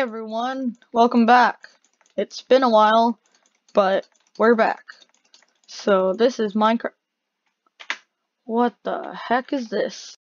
everyone, welcome back. It's been a while, but we're back. So this is Minecraft. What the heck is this?